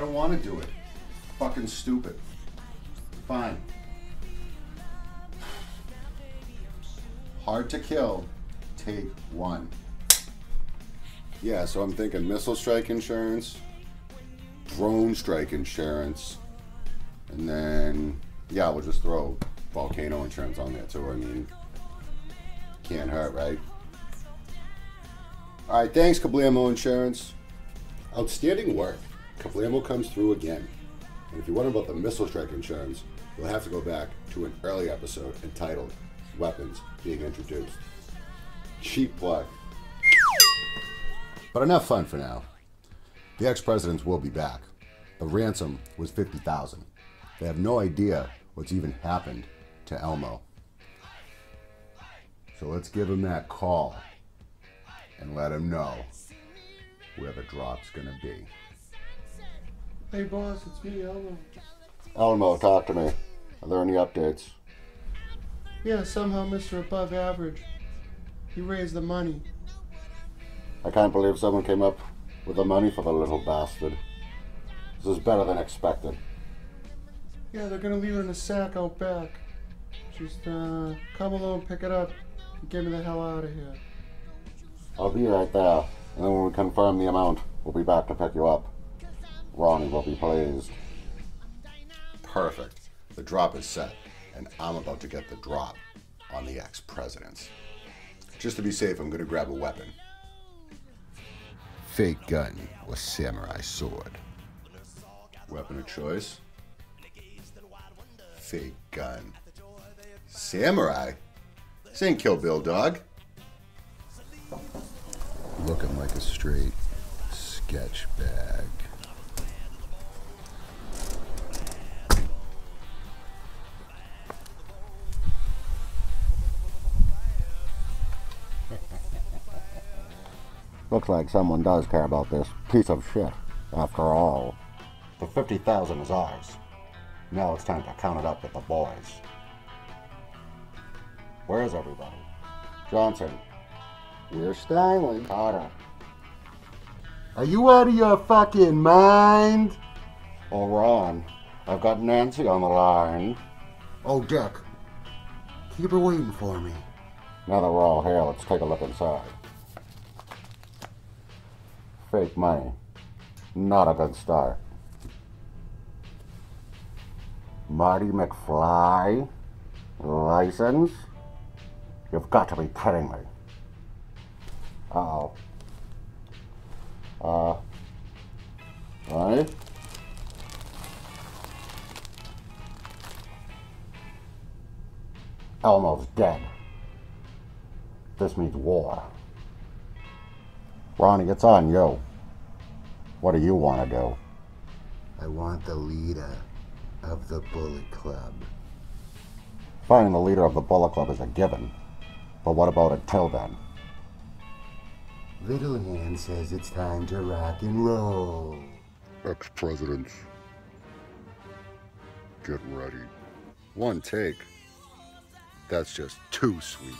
don't want to do it. Fucking stupid. Fine. Hard to kill. Take one. Yeah, so I'm thinking missile strike insurance, drone strike insurance, and then, yeah, we'll just throw volcano insurance on there too. I mean, can't hurt, right? All right, thanks, Kablamo Insurance. Outstanding work. Kablamo comes through again. And if you wonder about the missile strike insurance, you'll have to go back to an early episode entitled Weapons Being Introduced. Cheap plug. But enough fun for now. The ex-presidents will be back. The ransom was 50000 They have no idea what's even happened to Elmo. So let's give him that call and let him know where the drop's gonna be. Hey boss, it's me, Elmo. Elmo, talk to me. Are there any updates? Yeah, somehow Mr. Above Average. He raised the money. I can't believe someone came up with the money for the little bastard. This is better than expected. Yeah, they're gonna leave it in a sack out back. Just uh, come along, pick it up, and get me the hell out of here. I'll be right there, and then when we confirm the amount, we'll be back to pick you up. Ronnie will be pleased. Perfect. The drop is set, and I'm about to get the drop on the ex-presidents. Just to be safe, I'm gonna grab a weapon. Fake gun or samurai sword. Weapon of choice. Fake gun. Samurai? This ain't Kill Bill, dog. Looking like a straight sketch bag. Looks like someone does care about this piece of shit, after all. The 50,000 is ours. Now it's time to count it up with the boys. Where's everybody? Johnson. We're styling. Carter. Are you out of your fucking mind? Oh, Ron. I've got Nancy on the line. Oh, Dick. Keep her waiting for me. Now that we're all here, let's take a look inside. Fake money. Not a good start. Marty McFly? License? You've got to be kidding me. Uh-oh. Uh. Right? Elmo's dead. This means war. Ronnie, it's on you. What do you want to do? I want the leader of the Bullet Club. Finding the leader of the Bullet Club is a given. But what about until then? Little Hand says it's time to rock and roll. Ex-presidents. Get ready. One take. That's just too sweet.